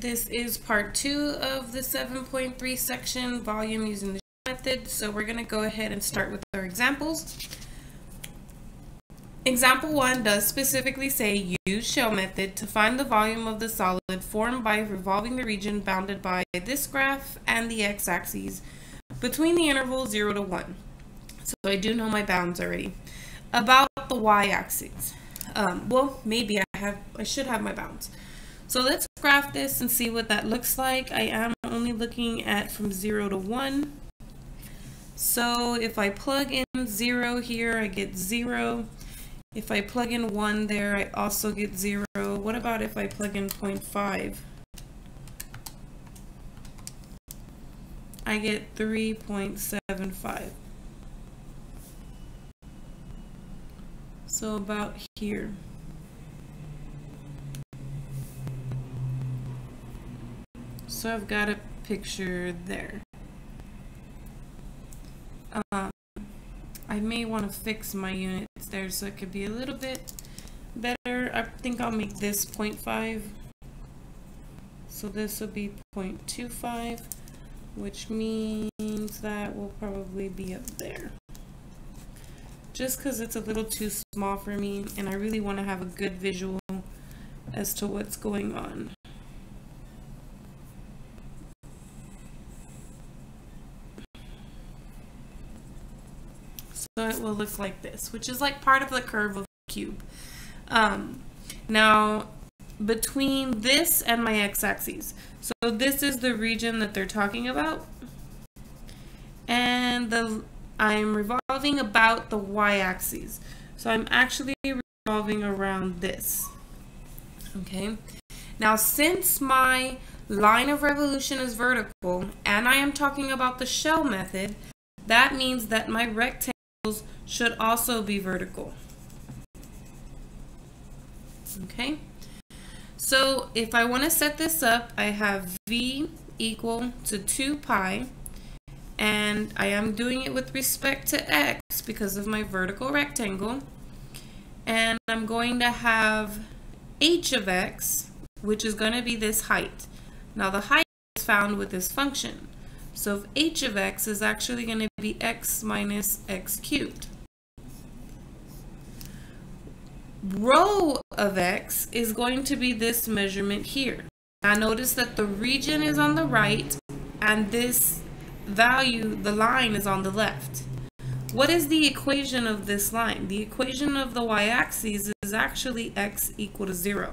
This is part two of the 7.3 section volume using the method. So we're going to go ahead and start with our examples. Example 1 does specifically say use shell method to find the volume of the solid formed by revolving the region bounded by this graph and the x-axis between the interval 0 to 1. So I do know my bounds already. About the y-axis. Um, well, maybe I have, I should have my bounds. So let's graph this and see what that looks like. I am only looking at from 0 to 1. So if I plug in 0 here, I get 0. If I plug in 1 there, I also get 0. What about if I plug in 0.5? I get 3.75. So about here. So I've got a picture there. Um, I may want to fix my units there so it could be a little bit better. I think I'll make this 0.5. So this will be 0.25, which means that will probably be up there. Just because it's a little too small for me and I really want to have a good visual as to what's going on. So it will look like this, which is like part of the curve of the cube. Um, now, between this and my x-axis, so this is the region that they're talking about. And the I'm revolving about the y-axis. So I'm actually revolving around this. Okay. Now, since my line of revolution is vertical, and I am talking about the shell method, that means that my rectangle should also be vertical. Okay, so if I want to set this up, I have V equal to 2 pi, and I am doing it with respect to x because of my vertical rectangle, and I'm going to have h of x, which is going to be this height. Now the height is found with this function. So h of x is actually going to be x minus x cubed. Rho of x is going to be this measurement here. Now notice that the region is on the right and this value, the line is on the left. What is the equation of this line? The equation of the y-axis is actually x equal to 0.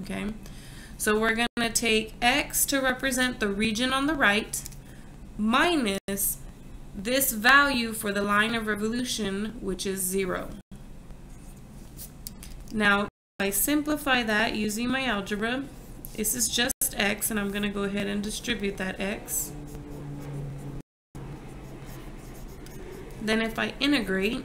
Okay, so we're going to take x to represent the region on the right minus this value for the line of revolution, which is 0. Now, if I simplify that using my algebra, this is just x, and I'm going to go ahead and distribute that x. Then if I integrate,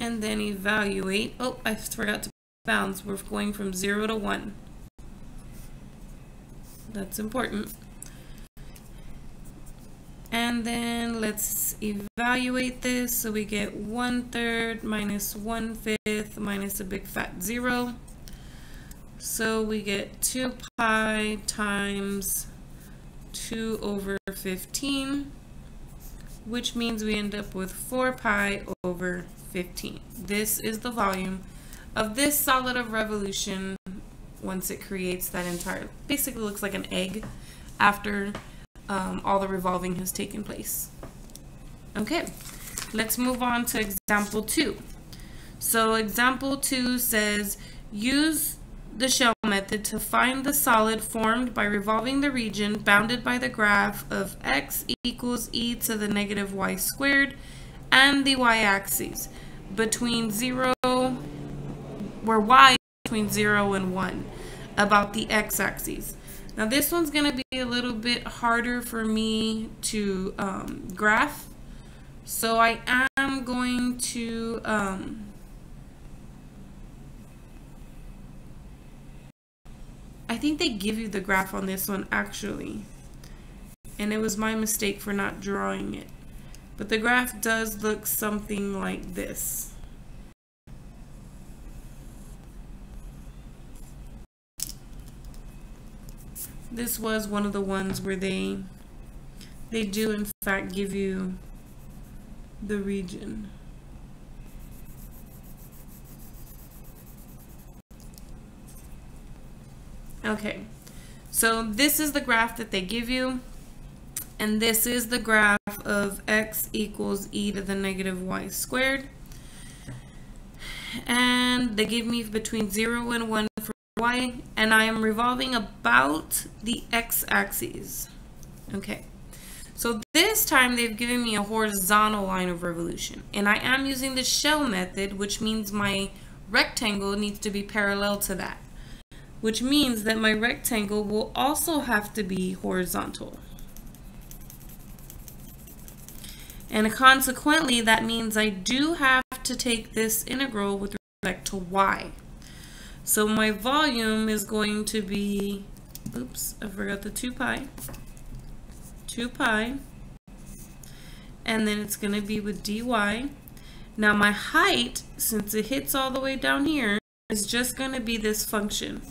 and then evaluate, oh, I forgot to bounds, we're going from 0 to 1. That's important. And then let's evaluate this. So we get 1 third minus 1 fifth minus a big fat 0. So we get 2 pi times 2 over 15, which means we end up with 4 pi over 15. This is the volume of this solid of revolution once it creates that entire, basically looks like an egg after um, all the revolving has taken place. Okay, let's move on to example two. So example two says, use the shell method to find the solid formed by revolving the region bounded by the graph of x equals e to the negative y squared and the y-axis between 0 where y is between 0 and 1 about the x-axis. Now this one's going to be a little bit harder for me to um, graph. So I am going to um, I think they give you the graph on this one actually. And it was my mistake for not drawing it. But the graph does look something like this. This was one of the ones where they they do in fact give you the region. Okay, so this is the graph that they give you, and this is the graph of x equals e to the negative y squared. And they give me between 0 and 1 for y, and I am revolving about the x-axis. Okay, so this time they've given me a horizontal line of revolution, and I am using the shell method, which means my rectangle needs to be parallel to that which means that my rectangle will also have to be horizontal. And consequently, that means I do have to take this integral with respect to y. So my volume is going to be, oops, I forgot the 2 pi, 2 pi, and then it's going to be with dy. Now my height, since it hits all the way down here, is just going to be this function.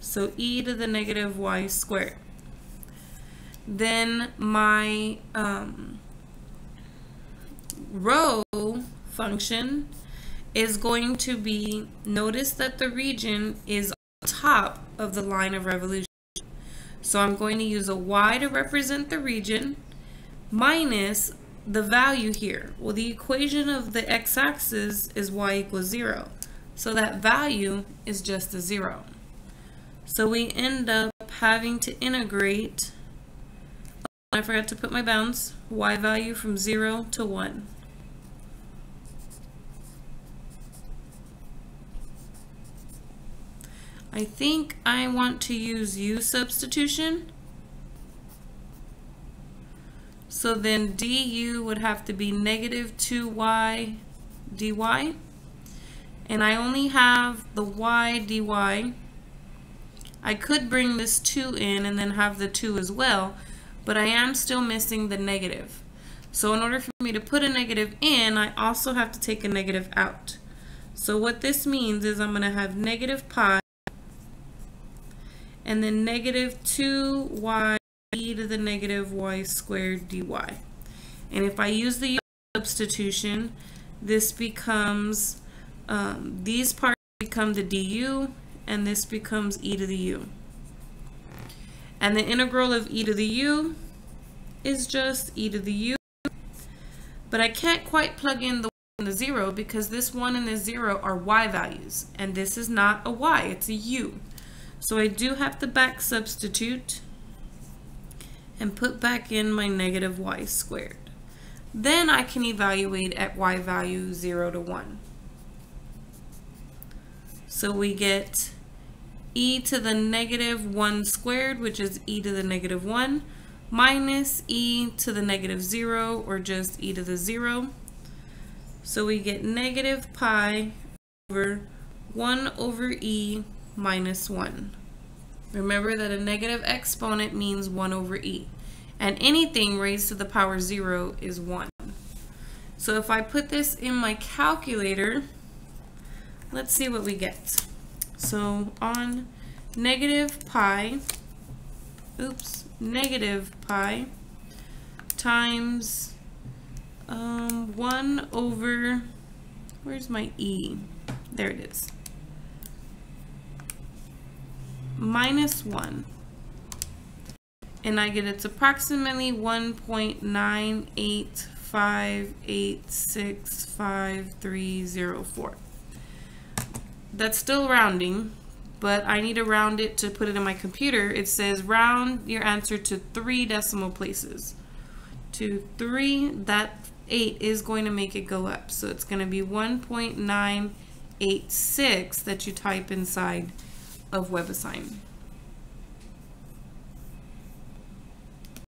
So e to the negative y squared. Then my um, rho function is going to be, notice that the region is on top of the line of revolution. So I'm going to use a y to represent the region minus the value here. Well, the equation of the x-axis is y equals 0. So that value is just a 0. So we end up having to integrate, I forgot to put my bounds, y value from 0 to 1. I think I want to use u substitution. So then du would have to be negative 2y dy. And I only have the y dy I could bring this 2 in and then have the 2 as well, but I am still missing the negative. So in order for me to put a negative in, I also have to take a negative out. So what this means is I'm going to have negative pi and then negative 2y e to the negative y squared dy. And if I use the substitution, this becomes, um, these parts become the du and this becomes e to the u. And the integral of e to the u is just e to the u. But I can't quite plug in the 1 and the 0 because this 1 and the 0 are y values. And this is not a y, it's a u. So I do have to back substitute and put back in my negative y squared. Then I can evaluate at y value 0 to 1. So we get e to the negative 1 squared, which is e to the negative 1, minus e to the negative 0, or just e to the 0. So we get negative pi over 1 over e minus 1. Remember that a negative exponent means 1 over e. And anything raised to the power 0 is 1. So if I put this in my calculator, Let's see what we get. So on negative pi, oops, negative pi times um, 1 over, where's my e? There it is. Minus 1. And I get it's approximately 1.985865304 that's still rounding, but I need to round it to put it in my computer. It says round your answer to three decimal places. To three, that eight is going to make it go up. So it's going to be 1.986 that you type inside of WebAssign.